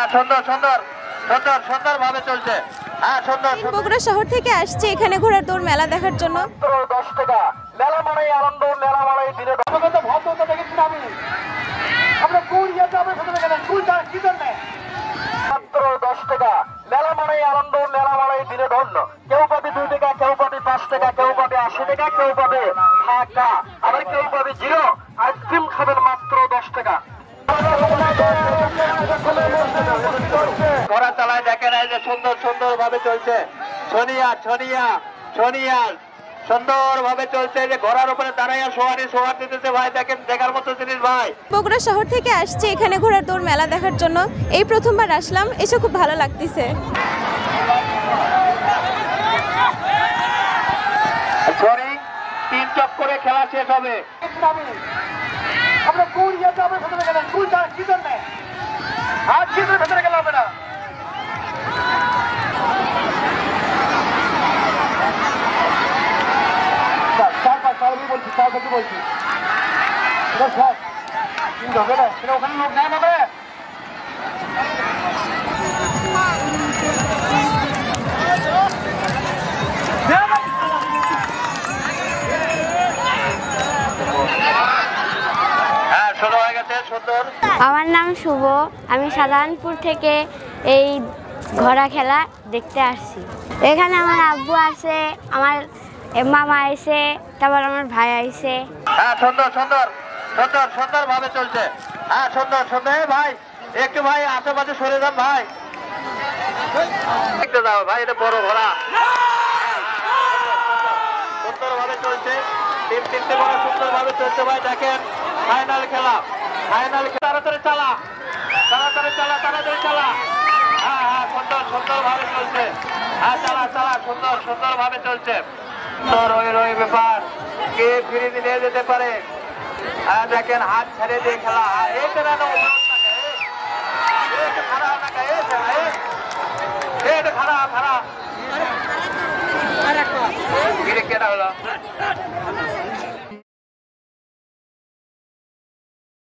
হ্যাঁ সুন্দর সুন্দর সুন্দর সুন্দর ভাবে চলছে। হ্যাঁ সুন্দর বগুড়া শহর থেকে আসছে এখানে ঘোড়ার দৌড় মেলা দেখার জন্য। মাত্র দশ টাকা। মেলা মানে আনন্দ মেলা মানে দিনে কত ভদ্রতা দেখেছি আমি আমরা কোন ইয়েতে আমরা প্রথমে গেলেন কোন কি জন্য? মাত্র দশ টাকা। মেলা মানে আনন্দ মেলা মানে দিনে ধন্য কেউ পাবে দুই টাকা কেউ পাবে পাঁচ টাকা কেউ পাবে আশি টাকা কেউ পাবে টাকা আবার কেউ পাবে জিরো। আইসক্রিম খাবেন মাত্র দশ টাকা। এই যে সুন্দর সুন্দর ভাবে চলছে। সোনিয়া সোনিয়া সোনিয়া সুন্দর চলছে। যে ঘোড়ার উপরে দাঁড়াইয়া সোয়ারি সোয়ার দিতেছে ভাই দেখেন দেখার মতো জিনিস ভাই। বগুড়া শহর থেকে আসছে এখানে ঘোড়ার দৌড় মেলা দেখার জন্য। এই প্রথমবার আসলাম এসে খুব ভালো লাগতেছে। সরি তিন চক করে খেলা শেষ হবে। আমরা কোন ইয়েতে ভেতরে গেলেন কোন কি জন্য আর কি ভেতরে গেলাম না চার পাঁচ চার পাঁচ বলছি? হ্যাঁ আমার নাম শুভ। আমি সাধারণপুর থেকে এই ঘোড়া খেলা দেখতে আসছি। এখানে আমার আব্বু আছে, আমার মামা আইছে, তারপর আমার ভাই আইছে। হ্যাঁ সুন্দর সুন্দর সুন্দর সুন্দর ভাবে চলছে। হ্যাঁ সুন্দর সুন্দর। ভাই, একটু ভাই, আশেপাশে সরে যান ভাই। একটু দাও ভাই, এটা বড় ঘোড়া। সুন্দর ভাবে চলছে। তিন তিনটে বড় সুন্দর ভাবে চলছে ভাই, দেখেন। ফাইনাল খেলা। ফাইনাল তাড়াতাড়ি চালা। তাড়াতাড়ি চালা তাড়াতাড়ি চালা। হ্যাঁ হ্যাঁ সুন্দর সুন্দর ভাবে চলছে। হ্যাঁ চালা চালা, সুন্দর সুন্দর ভাবে চলছে। ব্যাপার। কে ফিরে নিয়ে যেতে পারে? আর দেখেন হাত ছেড়ে দিয়ে খেলা। হ্যাঁ, এই খারাপ না খারাপ খারাপ ফিরে হলো।